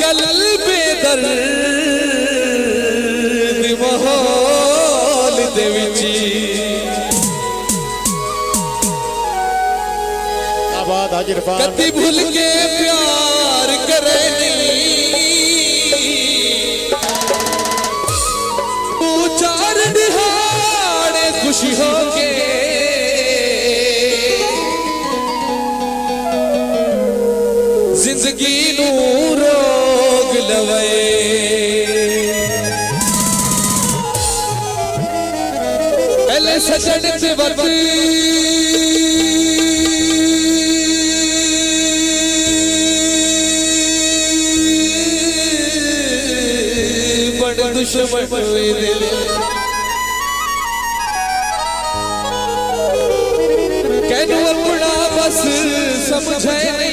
कल बेदर्द माहौल दे विच। आबाद हाजिर कदी भूल के प्यार करे चार दिहाड़े खुशी हो के ज़िंदगी नू रोग लवे पहले सजन ते वक्त दुश्मन अपना बस समझे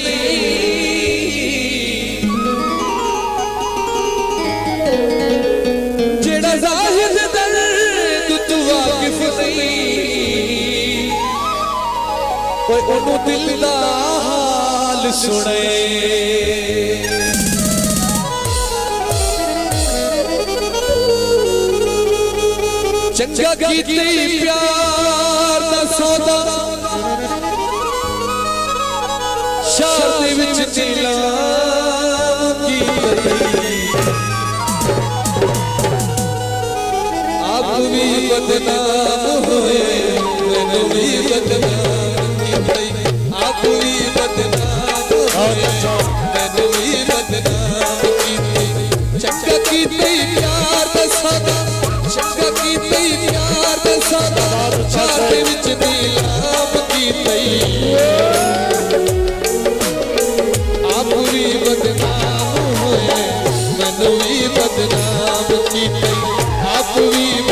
ओनू दिल हाल सुने। चंगा कीते प्यार सौदा। शार दे विच नीलाम कीते आप भी बदनाम होए मैंने भी बदनाम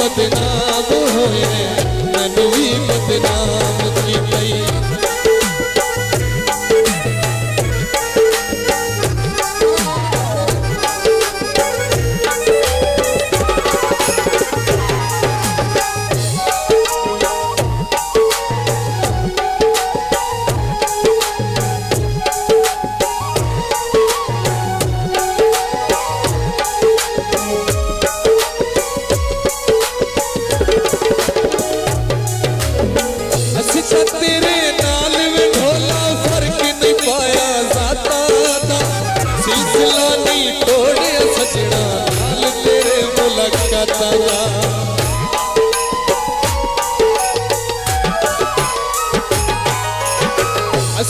बदनाम होए मैंने भी बदनाम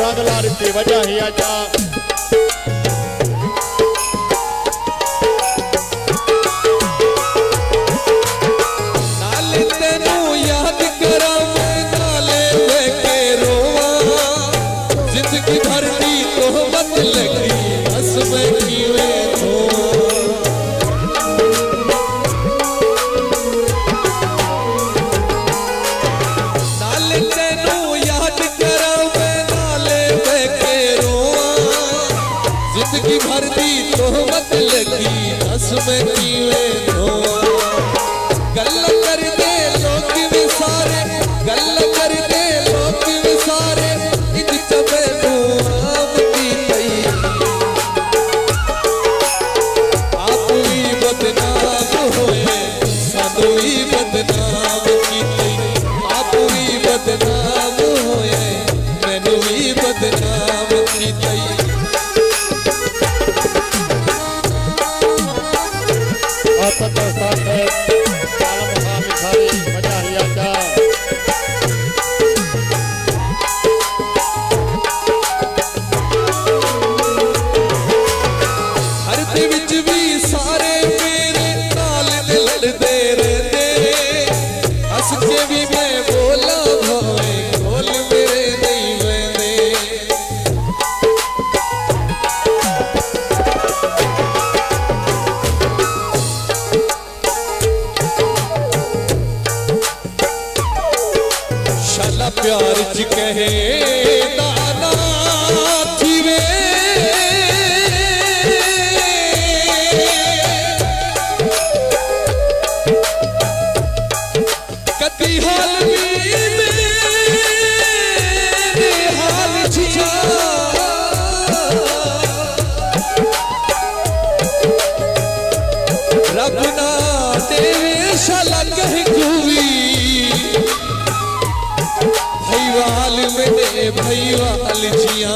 रंग लाल ते वजह ही आजा। भर दी तो मत लगी। ਹੱਸ ਘਰ ਵਿੱਚ ਵੀ ਸਾਰੇ ਮੇਰੇ ਨਾਲ ਲੜਦੇ ਰਹਿੰਦੇ ਹੱਸ ਕੇ ਵੀ ਮੈਂ ਬੋਲਾਂ ਭਾਵੇਂ ਕੋਲ ਮੇਰੇ ਨਹੀਂ ਵੈਂਦੇ ਸ਼ਾਲਾ ਪਿਆਰ ਚ ਕਹੇ ना देवे शाला कह क्यूवी भईवाल मेरे जिया।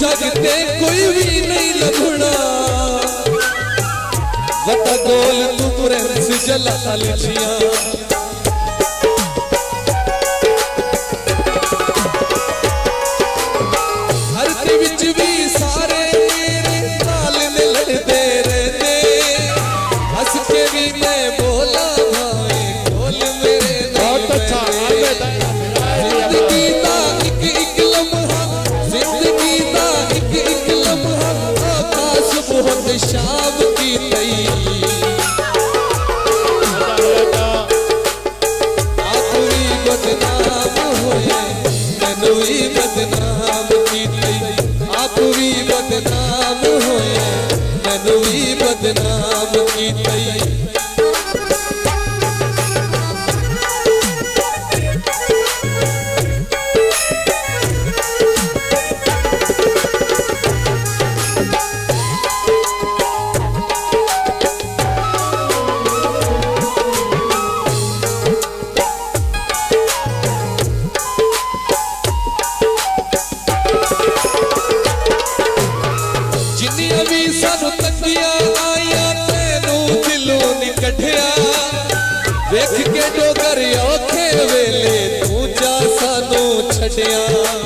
जगते कोई भी नहीं वता गोल तू प्रेंस जलाल जिया हर शाम की तई आप बदनाम होए मैनू भी बदनाम की तई बदनाम होए मैनू बदनाम की ਵੇਖ ਕੇ ਡੋਗਰ ਔਖੇ ਵੇਲੇ ਤੂੰ ਜਾ ਸਾਨੂੰ ਛੱਡਿਆ।